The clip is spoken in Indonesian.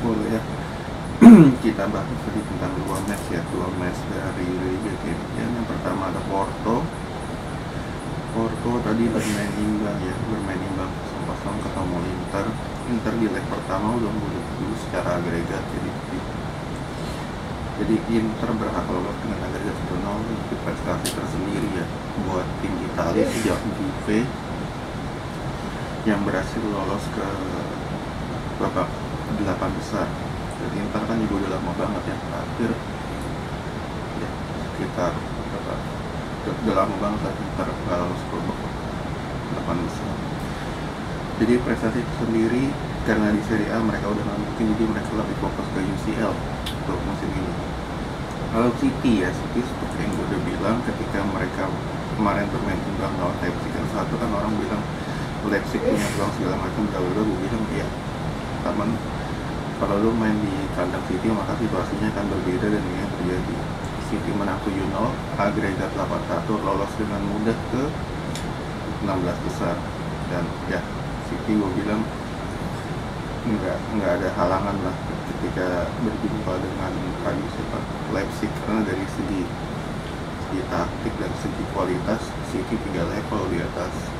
boleh ya. Kita bahas tadi tentang dua match ya dua match dari Liga Champions yang pertama ada Porto. Porto tadi bermain imbang ya bermain imbang. Kosong ketemu Inter. Inter di leg pertama udah unggul dulu secara agregat jadi jadi Inter berhak lolos dengan agregat 1-0 itu prestasi tersendiri ya buat tim Italia sejak Juve yang berhasil lolos ke babak delapan besar jadi Inter kan juga udah lama banget ya terakhir ya sekitar berapa udah lama banget lah Inter nggak lolos babak delapan besar jadi prestasi itu sendiri karena di Serie A mereka udah nggak mungkin jadi mereka lebih fokus ke UCL untuk musim ini kalau City ya City seperti yang gue udah bilang ketika mereka kemarin bermain imbang lawan Leipzig yang satu kan orang bilang Leipzig punya peluang segala macam kalau udah gue bilang ya teman kalau lu main di kandang City maka situasinya akan berbeda ini yang terjadi. City menang 7-0 agregat 8-1 lolos dengan mudah ke 16 besar. Dan ya City gue bilang nggak nggak ada halangan lah ketika berjumpa dengan tadi sepak Leipzig. Karena dari segi segi taktik dan segi kualitas City tiga level di atas?